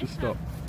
to stop.